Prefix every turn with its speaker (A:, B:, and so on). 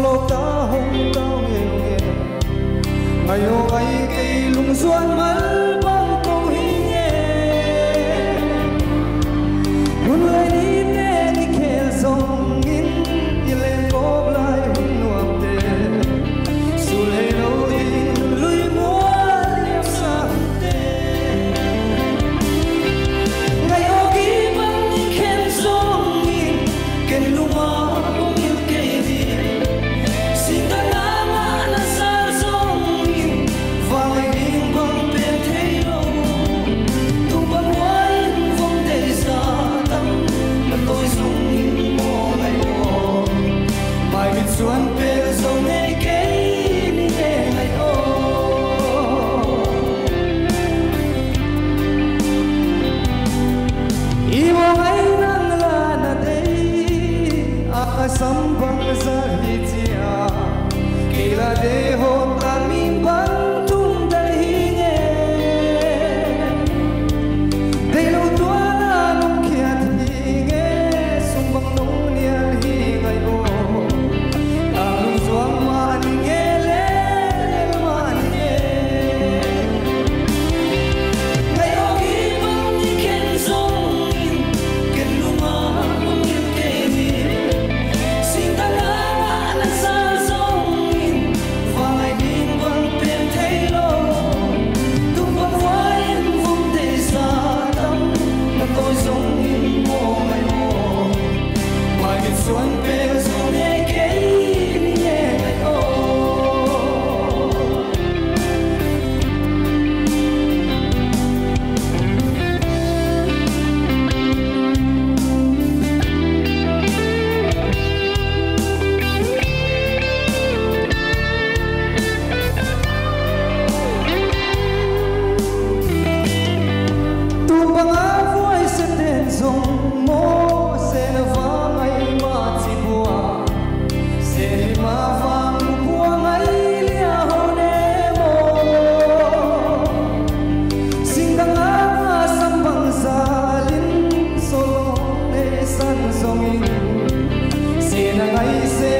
A: lâu ta hôn ta nghe nghe ngày hôm ấy cây lung xuân mất sambang sa hitya Kila deho tanimba